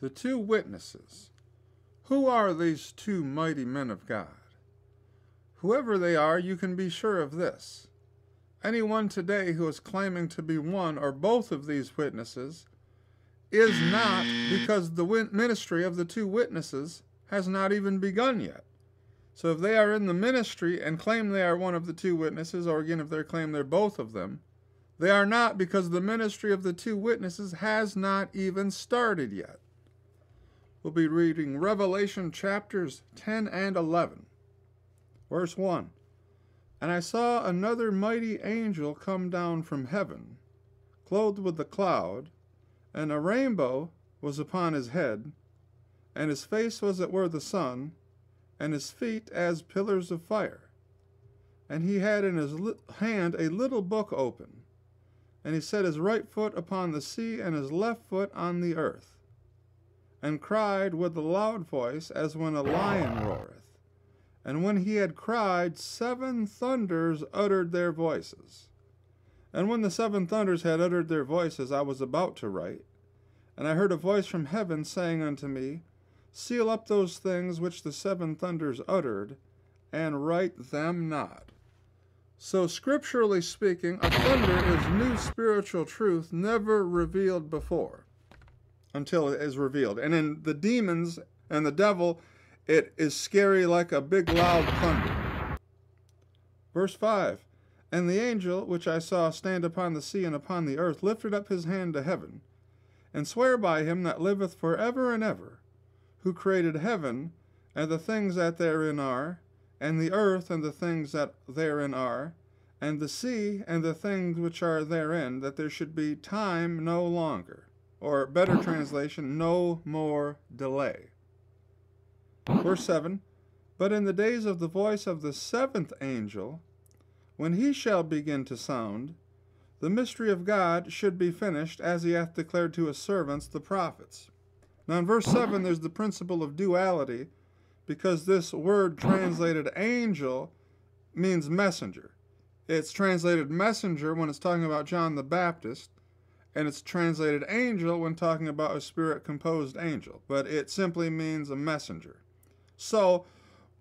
The two witnesses. Who are these two mighty men of God? Whoever they are, you can be sure of this. Anyone today who is claiming to be one or both of these witnesses is not because the ministry of the two witnesses has not even begun yet. So if they are in the ministry and claim they are one of the two witnesses, or again, if they claim they're both of them, they are not because the ministry of the two witnesses has not even started yet. We'll be reading Revelation chapters 10 and 11. Verse 1 And I saw another mighty angel come down from heaven, clothed with a cloud and a rainbow was upon his head, and his face was as it were the sun, and his feet as pillars of fire. And he had in his hand a little book open, and he set his right foot upon the sea and his left foot on the earth, and cried with a loud voice as when a lion roareth. And when he had cried, seven thunders uttered their voices. And when the seven thunders had uttered their voices, I was about to write. And I heard a voice from heaven saying unto me, Seal up those things which the seven thunders uttered, and write them not. So, scripturally speaking, a thunder is new spiritual truth never revealed before until it is revealed. And in the demons and the devil, it is scary like a big loud thunder. Verse 5 and the angel which I saw stand upon the sea and upon the earth lifted up his hand to heaven, and sware by him that liveth for ever and ever, who created heaven and the things that therein are, and the earth and the things that therein are, and the sea and the things which are therein, that there should be time no longer. Or, better translation, no more delay. Verse 7 But in the days of the voice of the seventh angel, when he shall begin to sound, the mystery of God should be finished, as he hath declared to his servants the prophets. Now, in verse 7, there's the principle of duality, because this word translated angel means messenger. It's translated messenger when it's talking about John the Baptist, and it's translated angel when talking about a spirit composed angel, but it simply means a messenger. So,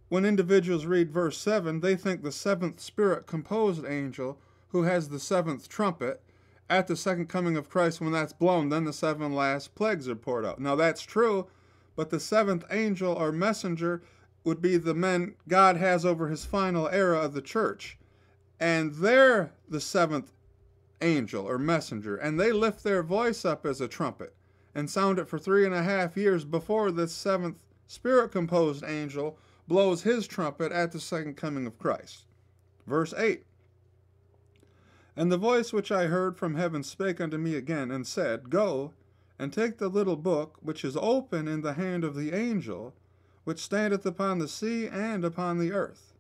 when individuals read verse 7, they think the seventh spirit composed angel who has the seventh trumpet at the second coming of Christ, when that's blown, then the seven last plagues are poured out. Now that's true, but the seventh angel or messenger would be the men God has over his final era of the church. And they're the seventh angel or messenger, and they lift their voice up as a trumpet and sound it for three and a half years before the seventh spirit composed angel blows his trumpet at the second coming of Christ. Verse 8 And the voice which I heard from heaven spake unto me again, and said, Go, and take the little book which is open in the hand of the angel, which standeth upon the sea and upon the earth.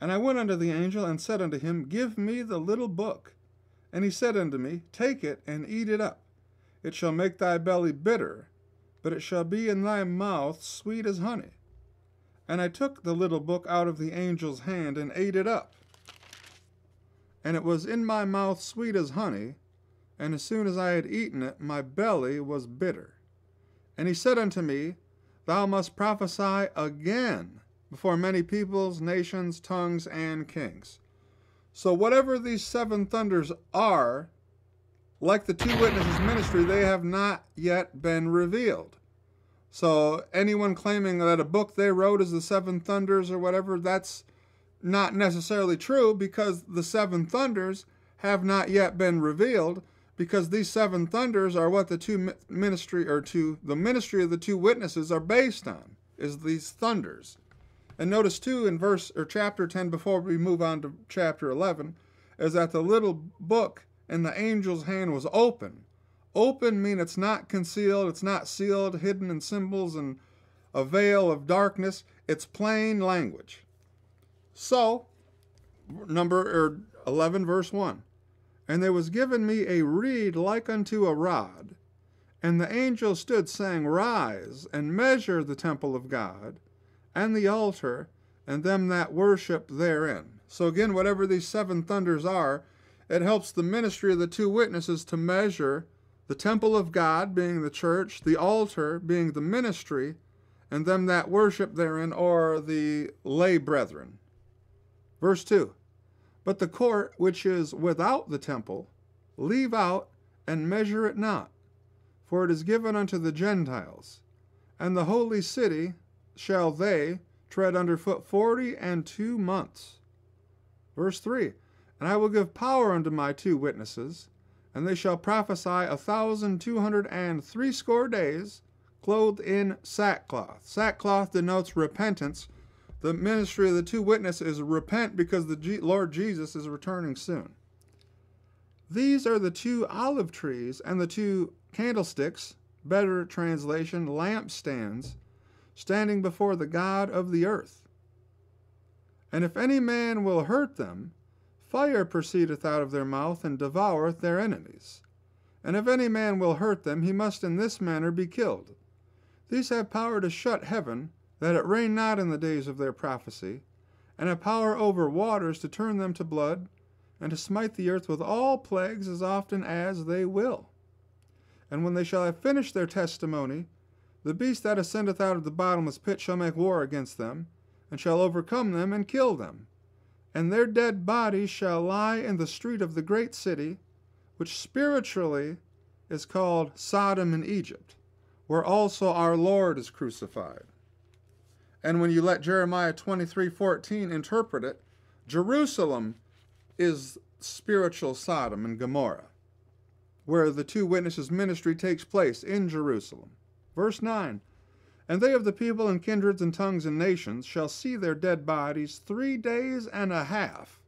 And I went unto the angel, and said unto him, Give me the little book. And he said unto me, Take it, and eat it up. It shall make thy belly bitter, but it shall be in thy mouth sweet as honey. And I took the little book out of the angel's hand and ate it up. And it was in my mouth sweet as honey, and as soon as I had eaten it, my belly was bitter. And he said unto me, Thou must prophesy again before many peoples, nations, tongues, and kings. So, whatever these seven thunders are, like the two witnesses' ministry, they have not yet been revealed. So anyone claiming that a book they wrote is the Seven Thunders or whatever, that's not necessarily true because the Seven Thunders have not yet been revealed because these seven thunders are what the two ministry or to the ministry of the two witnesses are based on is these thunders. And notice too in verse or chapter 10 before we move on to chapter 11 is that the little book in the angel's hand was open Open mean it's not concealed, it's not sealed, hidden in symbols and a veil of darkness. It's plain language. So, number or 11 verse 1. And there was given me a reed like unto a rod, and the angel stood saying, Rise and measure the temple of God, and the altar, and them that worship therein. So again, whatever these seven thunders are, it helps the ministry of the two witnesses to measure the temple of God being the church, the altar being the ministry, and them that worship therein are the lay brethren. Verse 2 But the court which is without the temple, leave out and measure it not, for it is given unto the Gentiles, and the holy city shall they tread under foot forty and two months. Verse 3 And I will give power unto my two witnesses, and they shall prophesy a thousand two hundred and threescore days, clothed in sackcloth. Sackcloth denotes repentance. The ministry of the two witnesses is repent because the Lord Jesus is returning soon. These are the two olive trees and the two candlesticks, better translation, lampstands, standing before the God of the earth. And if any man will hurt them, fire proceedeth out of their mouth and devoureth their enemies. And if any man will hurt them, he must in this manner be killed. These have power to shut heaven, that it rain not in the days of their prophecy, and have power over waters to turn them to blood, and to smite the earth with all plagues as often as they will. And when they shall have finished their testimony, the beast that ascendeth out of the bottomless pit shall make war against them, and shall overcome them and kill them. And their dead bodies shall lie in the street of the great city, which spiritually is called Sodom and Egypt, where also our Lord is crucified. And when you let Jeremiah 23:14 interpret it, Jerusalem is spiritual Sodom and Gomorrah, where the two witnesses' ministry takes place in Jerusalem. Verse 9 And they of the people and kindreds and tongues and nations shall see their dead bodies three days and a half,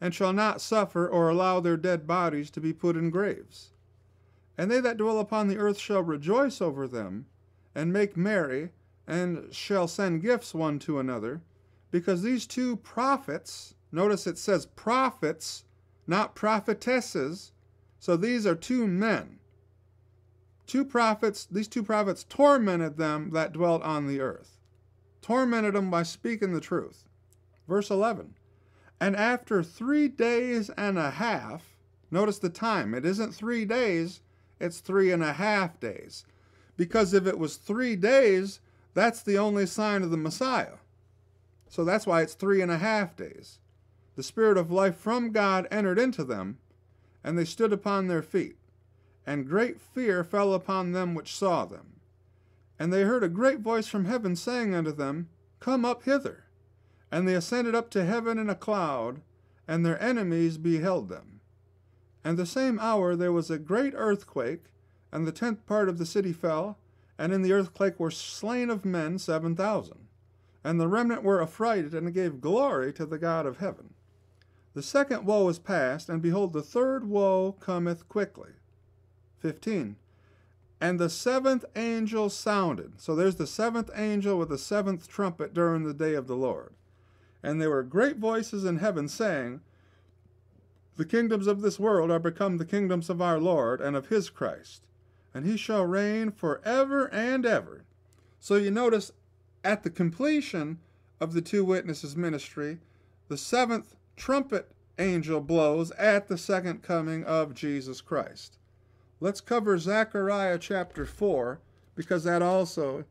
and shall not suffer or allow their dead bodies to be put in graves. And they that dwell upon the earth shall rejoice over them, and make merry, and shall send gifts one to another, because these two prophets Notice it says prophets, not prophetesses. So these are two men. Two prophets, these two prophets tormented them that dwelt on the earth. Tormented them by speaking the truth. Verse 11. And after three days and a half, notice the time. It isn't three days, it's three and a half days. Because if it was three days, that's the only sign of the Messiah. So that's why it's three and a half days the Spirit of life from God entered into them, and they stood upon their feet. And great fear fell upon them which saw them. And they heard a great voice from heaven saying unto them, Come up hither. And they ascended up to heaven in a cloud, and their enemies beheld them. And the same hour there was a great earthquake, and the tenth part of the city fell, and in the earthquake were slain of men seven thousand. And the remnant were affrighted, and gave glory to the God of heaven. The second woe is past, and behold, the third woe cometh quickly. 15. And the seventh angel sounded. So there's the seventh angel with the seventh trumpet during the day of the Lord. And there were great voices in heaven saying, The kingdoms of this world are become the kingdoms of our Lord and of his Christ, and he shall reign for ever and ever. So you notice at the completion of the two witnesses' ministry, the seventh trumpet angel blows at the second coming of Jesus Christ. Let's cover Zechariah chapter 4 because that also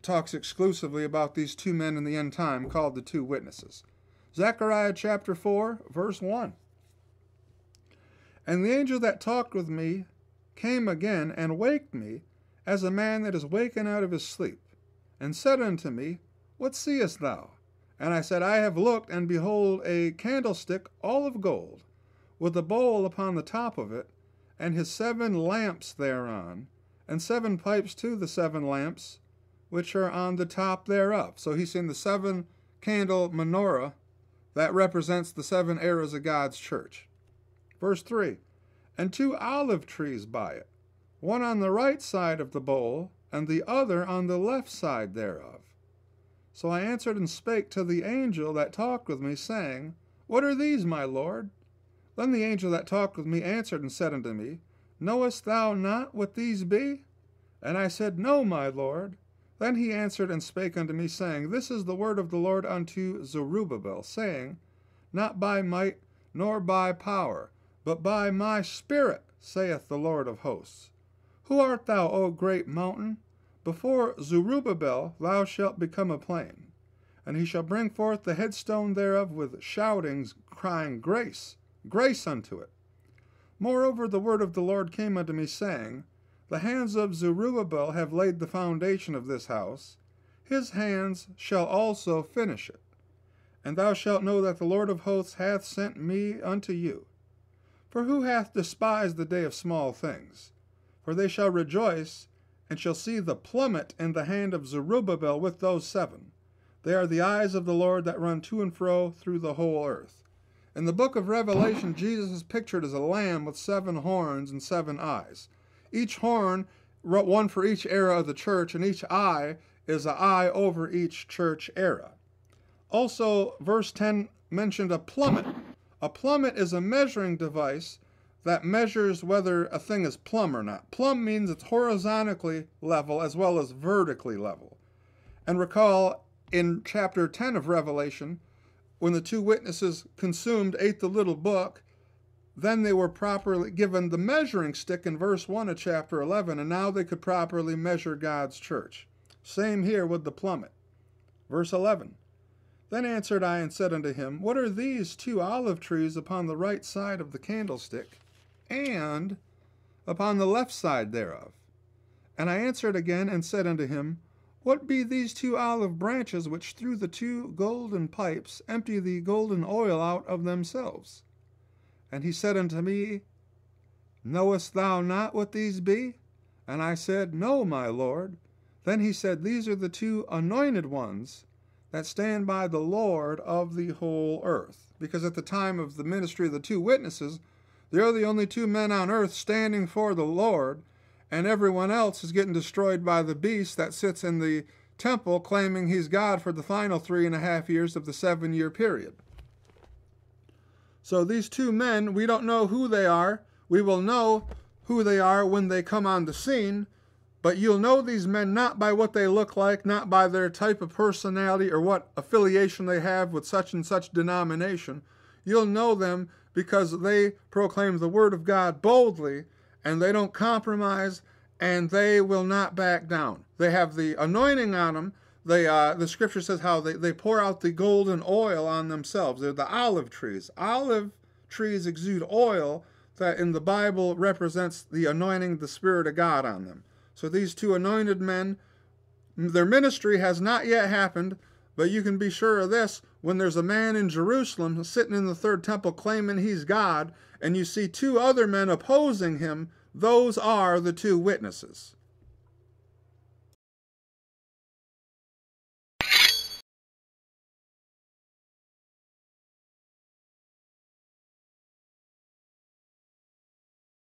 talks exclusively about these two men in the end time called the two witnesses. Zechariah chapter 4, verse 1. And the angel that talked with me came again and waked me as a man that is waken out of his sleep, and said unto me, What seest thou? And I said, I have looked, and behold, a candlestick all of gold, with a bowl upon the top of it, and his seven lamps thereon, and seven pipes to the seven lamps, which are on the top thereof. So he's seen the seven candle menorah that represents the seven eras of God's church. Verse 3 And two olive trees by it, one on the right side of the bowl, and the other on the left side thereof. So I answered and spake to the angel that talked with me, saying, What are these, my lord? Then the angel that talked with me answered and said unto me, Knowest thou not what these be? And I said, No, my lord. Then he answered and spake unto me, saying, This is the word of the Lord unto Zerubbabel, saying, Not by might nor by power, but by my spirit, saith the Lord of hosts. Who art thou, O great mountain? Before Zerubbabel thou shalt become a plain. And he shall bring forth the headstone thereof with shoutings, crying, Grace, grace unto it. Moreover, the word of the Lord came unto me, saying, The hands of Zerubbabel have laid the foundation of this house, his hands shall also finish it. And thou shalt know that the Lord of hosts hath sent me unto you. For who hath despised the day of small things? For they shall rejoice, and shall see the plummet in the hand of Zerubbabel with those seven. They are the eyes of the Lord that run to and fro through the whole earth. In the book of Revelation, Jesus is pictured as a lamb with seven horns and seven eyes. Each horn, wrote one for each era of the church, and each eye is an eye over each church era. Also, verse 10 mentioned a plummet. A plummet is a measuring device that measures whether a thing is plumb or not. Plumb means it's horizontally level as well as vertically level. And recall in chapter 10 of Revelation, when the two witnesses consumed, ate the little book, then they were properly given the measuring stick in verse 1 of chapter 11, and now they could properly measure God's church. Same here with the plummet. Verse 11 Then answered I and said unto him, What are these two olive trees upon the right side of the candlestick, and upon the left side thereof? And I answered again and said unto him, What be these two olive branches which through the two golden pipes empty the golden oil out of themselves? And he said unto me, Knowest thou not what these be? And I said, No, my Lord. Then he said, These are the two anointed ones that stand by the Lord of the whole earth. Because at the time of the ministry of the two witnesses, they're the only two men on earth standing for the Lord, and everyone else is getting destroyed by the beast that sits in the temple claiming he's God for the final three and a half years of the seven year period. So these two men, we don't know who they are. We will know who they are when they come on the scene, but you'll know these men not by what they look like, not by their type of personality or what affiliation they have with such and such denomination. You'll know them because they proclaim the word of God boldly and they don't compromise and they will not back down. They have the anointing on them. They, uh, the scripture says how they, they pour out the golden oil on themselves. They're the olive trees. Olive trees exude oil that in the Bible represents the anointing the Spirit of God on them. So these two anointed men, their ministry has not yet happened, but you can be sure of this when there's a man in Jerusalem sitting in the third temple claiming he's God, and you see two other men opposing him, those are the two witnesses.